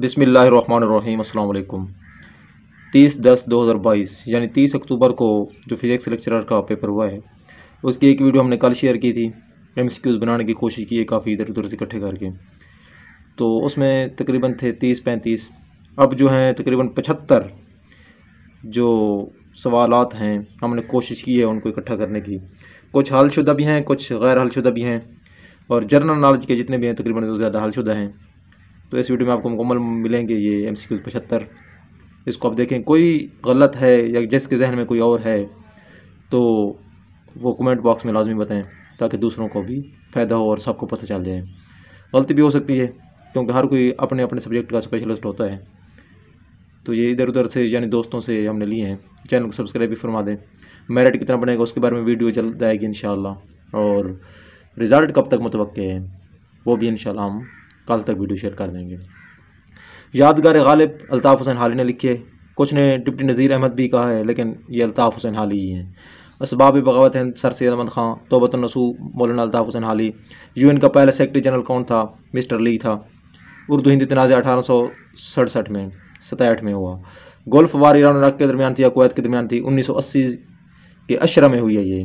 बिसमीम अल्लाम तीस दस दो हज़ार बाईस, यानी तीस अक्टूबर को जो फिज़िक्स लेक्चरर का पेपर हुआ है, उसकी एक वीडियो हमने कल शेयर की थी एम बनाने की कोशिश की है काफ़ी इधर उधर से इकट्ठे करके। तो उसमें तकरीबन थे तीस पैंतीस। अब जो हैं तकरीबन पचहत्तर जो सवालात हैं, हमने कोशिश की है उनको इकट्ठा करने की। कुछ हलशुदा भी हैं, कुछ गैर हलशुदा भी हैं, और जनरल नॉलेज के जितने भी हैं, तकरीबन ज़्यादा हलशुदा हैं। तो इस वीडियो में आपको मुकम्मल मिलेंगे ये एम सी क्यूज़ पचहत्तर। इसको आप देखें, कोई गलत है या जिसके जहन में कोई और है तो वो कमेंट बॉक्स में लाजमी बताएँ, ताकि दूसरों को भी फ़ायदा हो और सबको पता चल जाए। गलती भी हो सकती है, क्योंकि हर कोई अपने अपने सब्जेक्ट का स्पेशलिस्ट होता है। तो ये इधर उधर से, यानी दोस्तों से हमने लिए हैं। चैनल को सब्सक्राइब भी फरमा दें। मेरिट कितना बनेगा, उसके बारे में वीडियो चल जाएगी इन और रिज़ल्ट कब तक मुतव है, वो भी इन हम कल तक वीडियो शेयर कर देंगे। यादगार गालिब, अल्ताफ़ हुसैन हाली ने लिखी। कुछ ने डिप्टी नज़ीर अहमद भी कहा है, लेकिन ये अल्ताफ़ हुसैन हाली ही हैं। इसबाब बगावत हैं सर सैद अहमद ख़ान तोबतनसू मौलाना अल्ताफ़ हुसैन हाली। यू एन का पहला सेक्रेटरी जनरल कौन था? मिस्टर ली था। उर्दू हिंदी तनाज़ अठारह सौ सड़सठ में सताहठ में हुआ। गोल्फ वार ईरान इराक के दरमियान थी, या कुवैत के दरमियान थी। उन्नीस सौ अस्सी के अशरा में हुई है ये।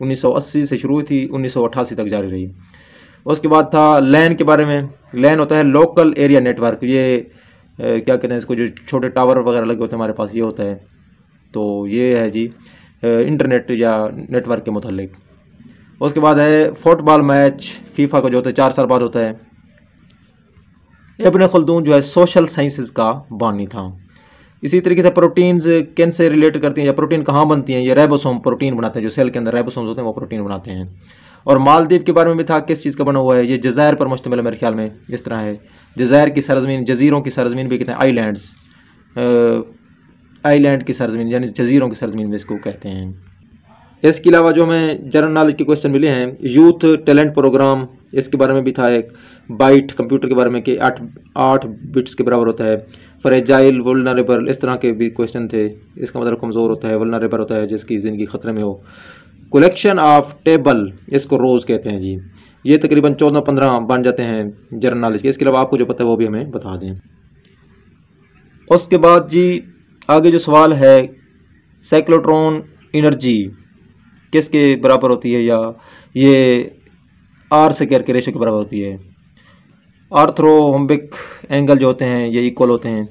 उन्नीस सौ अस्सी से शुरू हुई थी, उन्नीस सौ अट्ठासी तक जारी रही। उसके बाद था लैन के बारे में। लैन होता है लोकल एरिया नेटवर्क ये क्या कहते हैं इसको, जो छोटे टावर वगैरह लगे होते हैं हमारे पास, ये होता है। तो ये है जी इंटरनेट या नेटवर्क के मतलब उसके बाद है फुटबॉल मैच फीफा का जो होता है, चार साल बाद होता है। इबन खलदून जो है सोशल साइंसेस का बानी था। इसी तरीके से प्रोटीन्स किन से रिलेट करती हैं या प्रोटीन कहाँ बनती हैं? ये रेबोसोम प्रोटीन बनाते हैं, जो सेल के अंदर रेबोसोम्स होते हैं, वो प्रोटीन बनाते हैं। और मालदीव के बारे में भी था, किस चीज़ का बना हुआ है? ये जज़ायर पर मुश्तमिल है मेरे ख्याल में, इस तरह है। जज़ायर की सरजमीन, जजीरों की सरजमीन भी कहते हैं आईलैंड्स आईलैंड की सरजमीन, यानी जजीरों की सरजमीन भी इसको कहते हैं। इसके अलावा जो हमें जनरल नॉलेज के क्वेश्चन मिले हैं, यूथ टैलेंट प्रोग्राम, इसके बारे में भी था एक, बाइट कंप्यूटर के बारे में कि आठ आठ बिट्स के बराबर होता है। फ्रेजाइल वलनरेबल, इस तरह के भी क्वेश्चन थे, इसका मतलब कमज़ोर होता है, वलनरेबल होता है, जिसकी ज़िंदगी ख़तरे में हो। कलेक्शन ऑफ़ टेबल इसको रोज़ कहते हैं जी। ये तकरीबन चौदह पंद्रह बन जाते हैं जनरल नॉलेज के। इसके अलावा आपको जो पता है वो भी हमें बता दें। उसके बाद जी, आगे जो सवाल है साइक्लोट्रॉन एनर्जी किसके बराबर होती है या ये आर से कर के रेशो के बराबर होती है? आर्थ्रोम्बिक एंगल जो होते हैं, ये इक्वल होते हैं।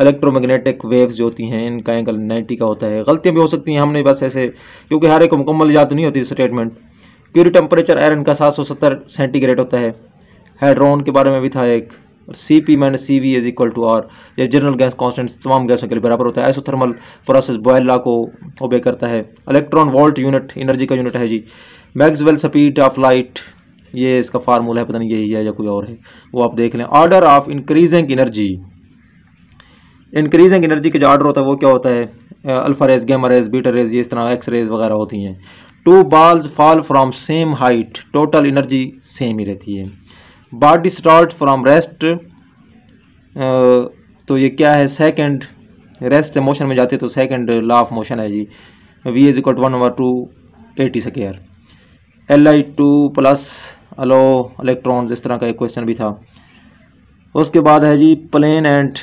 इलेक्ट्रोमैग्नेटिक वेव्स जो होती हैं, इनका एंगल 90 का होता है। गलतियाँ भी हो सकती हैं, हमने बस ऐसे, क्योंकि हर एक को मुकम्मल याद नहीं होती स्टेटमेंट क्यूरी टेम्परेचर आयरन का सात सौ सत्तर सेंटीग्रेड होता है। हाइड्रोन के बारे में भी था एक। C P minus C V is equal to R ये जनरल गैस कॉन्स्टेंट तमाम गैसों के लिए बराबर होता है। आइसोथर्मल प्रोसेस बॉयल को ओबे करता है। इलेक्ट्रॉन वोल्ट यूनिट एनर्जी का यूनिट है जी। मैक्सवेल स्पीड ऑफ़ लाइट ये इसका फार्मूला है, पता नहीं यही है या कोई और है। वो आप देख लें। Order of increasing energy increasing energy का जो ऑर्डर होता है वो क्या होता है? Alpha rays gamma rays beta rays ये इस तरह एक्स रेज वगैरह होती हैं। Two balls fall from same height total energy same ही रहती है। बॉडी स्टार्ट फ्राम रेस्ट तो ये क्या है? सेकंड रेस्ट मोशन में जाते तो सेकंड लॉ ऑफ़ मोशन है जी। V is equal one over two A T square L I two plus aloe electrons इस तरह का एक क्वेश्चन भी था। उसके बाद है जी प्लेन एंड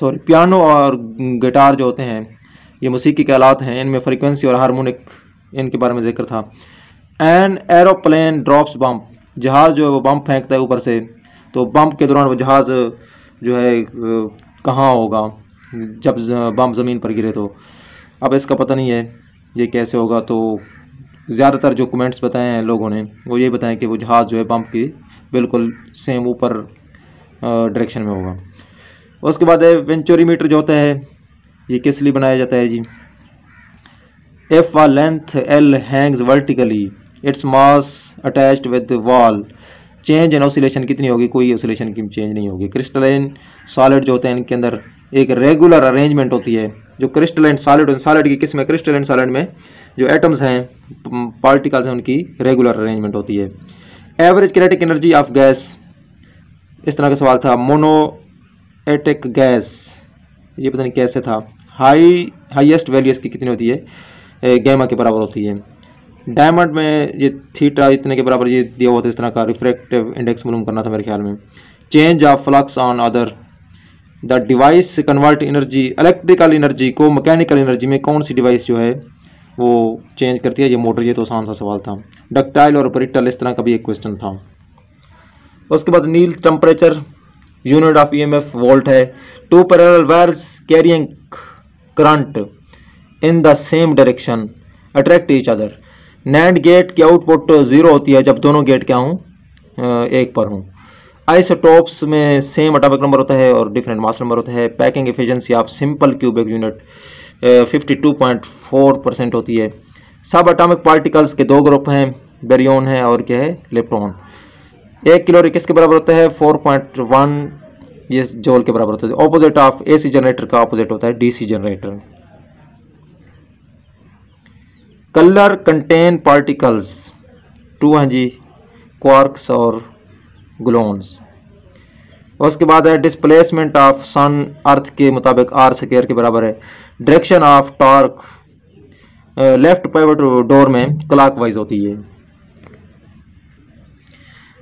सॉरी पियानो और गिटार जो होते हैं, ये मौसीकी के आलात हैं, इनमें फ्रीक्वेंसी और हारमोनिक इनके बारे में ज़िक्र था। एन एरोप्लेन ड्रॉप्स बम्प जहाज़ जो है वो बम्प फेंकता है ऊपर से तो बम्प के दौरान वो जहाज़ जो है कहाँ होगा, जब बम ज़मीन पर गिरे तो। अब इसका पता नहीं है, ये कैसे होगा तो ज़्यादातर जो कमेंट्स बताए हैं लोगों ने, वो ये बताएँ कि वो जहाज़ जो है बम्प की बिल्कुल सेम ऊपर डायरेक्शन में होगा। उसके बाद है वेंचुरीमीटर जो होता है, ये किस लिए बनाया जाता है जी? F a length L hangs vertically its mass attached with wall change in oscillation कितनी होगी? कोई ऑसिलेशन की चेंज नहीं होगी। क्रिस्टलाइन सॉलिड जो होते हैं, इनके अंदर एक रेगुलर अरेंजमेंट होती है, जो क्रिस्टलाइन सॉलिड सॉलिड की किस्म क्रिस्टलाइन सॉलिड में जो एटम्स हैं पार्टिकल्स हैं, उनकी रेगुलर अरेंजमेंट होती है। Average kinetic energy of gas इस तरह का सवाल था। मोनो एटेक गैस, ये पता नहीं कैसे था। हाई, हाईएस्ट वैल्यू इसकी कितनी होती है? गैमा के बराबर होती है। डायमंड में ये थीटा इतने के बराबर ये दिया हुआ था, इस तरह का रिफ्रैक्टिव इंडेक्स मालूम करना था मेरे ख्याल में। Change of flux on other the device convert energy electrical energy को मैकेनिकल एनर्जी में कौन सी डिवाइस जो है, वो चेंज करती है? ये मोटर ये तो आसान सा सवाल था। डक्टाइल और ब्रिटल इस तरह का भी एक क्वेश्चन था। उसके बाद Neel temperature unit of EMF volt है। Two parallel wires carrying current in the same direction attract each other NAND gate की आउटपुट ज़ीरो होती है, जब दोनों गेट क्या हूँ? एक पर हूँ। आइसोटॉप्स में सेम अटामिक नंबर होता है और डिफरेंट मास नंबर होता है। Packing efficiency of simple cubic unit fifty two point four percent होती है। सब अटामिक पार्टिकल्स के दो ग्रुप हैं बेरियोन है और क्या है? इलेक्ट्रॉन एक किलोरी किसके बराबर होता है फोर पॉइंट वन ये जोल के बराबर होता है। ऑपोजिट ऑफ़ एसी जनरेटर का ऑपोजिट होता है DC generator colour content particles two हैं जी क्वार्क्स और ग्लोन्स उसके बाद है डिस्प्लेसमेंट ऑफ़ सन अर्थ के मुताबिक आर स्केयर के बराबर है। Direction of torque left pivot door में क्लॉकवाइज होती है।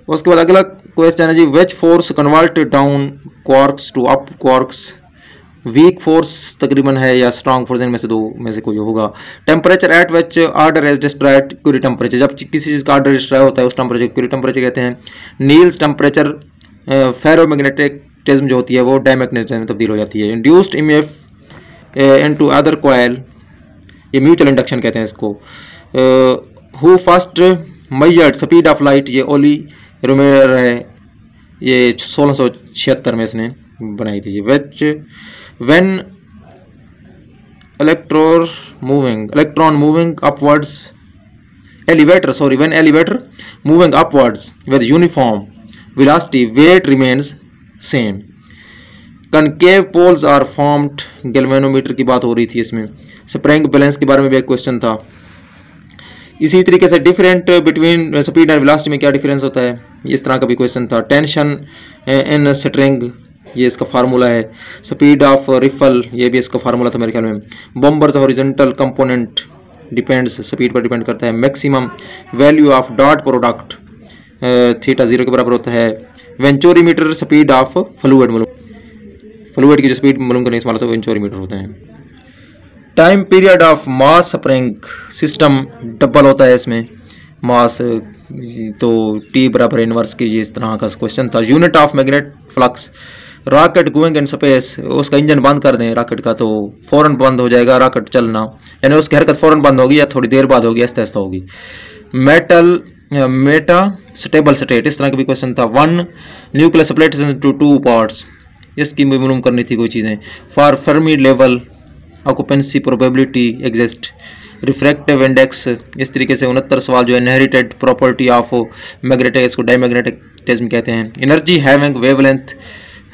उसके बाद अगला क्वेश्चन है जी weak force convert down quarks to up quarks weak force तकरीबन है या स्ट्रॉन्ग फोर्स इनमें से दो में से कोई होगा। Temperature at which order is destroyed Curie temperature जब किसी चीज़ का आर्डर डिस्ट्रॉय होता है, उस टेम्परेचर क्यूरी टेम्परेचर कहते हैं। नील्स टेम्परेचर फेरोमैग्नेटिज्म जो होती है, वो डायमैग्नेटिज्म में तब्दील हो जाती है। Induced EMF in two other coil ये म्यूचुअल इंडक्शन कहते हैं इसको। Who first measured speed of light ये ओली रोमेर है, ये सोलह में इसने बनाई थी। Which when इलेक्ट्रोर moving electron moving upwards elevator sorry when elevator moving upwards with uniform velocity weight remains same concave poles are formed galvanometer की बात हो रही थी इसमें। स्प्रिंग बैलेंस के बारे में भी एक क्वेश्चन था। इसी तरीके से different between speed and velocity में क्या डिफरेंस होता है? इस तरह का भी क्वेश्चन था। टेंशन इन स्ट्रिंग ये इसका फार्मूला है। स्पीड ऑफ़ रिफल ये भी इसका फार्मूला था मेरे ख्याल में। Bomber horizontal component depends speed पर डिपेंड करता है। Maximum value of dot product theta zero के बराबर होता है। वेंचोरीमीटर स्पीड ऑफ़ फ्लूड मालूम फ्लूड की जो स्पीड मालूम करने इस्तेमाल होता है वेंचोरीमीटर होते हैं। Time period of mass spring system double होता है इसमें। मास तो टी बराबर इनवर्स की इस तरह का क्वेश्चन था। Unit of magnet flux rocket going in space उसका इंजन बंद कर दें रॉकेट का तो फ़ौरन बंद हो जाएगा रॉकेट चलना। यानी उसकी हरकत फ़ौरन बंद होगी या थोड़ी देर बाद होगी आस्ते आस्ते होगी। मेटल मेटा स्टेबल स्टेट इस तरह का भी क्वेश्चन था। One nucleus split to two parts इसकी भी मालूम करनी थी कोई चीज़ें। For Fermi level occupancy probability exist refractive index इस तरीके से उनहत्तर सवाल जो है इनहेरिटेड प्रॉपर्टी ऑफ़ मैग्नेटिक इसको डायमैग्नेटिक कहते हैं। Energy having wavelength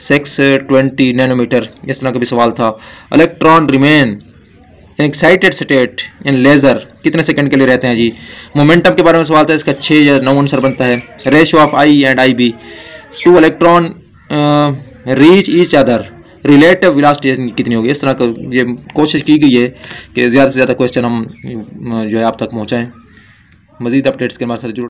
six twenty nanometre इस तरह का भी सवाल था। Electron remain in excited state in laser कितने सेकंड के लिए रहते हैं जी? मोमेंटम के बारे में सवाल था, इसका छः या नौ आंसर बनता है। Ratio of I and I B two electron reach each other relative velocity कितनी होगी? इस तरह का ये कोशिश की गई है कि ज़्यादा से ज़्यादा क्वेश्चन हम जो है आप तक पहुँचाएँ। मज़ीद अपडेट्स के हमारे साथ ज़रूर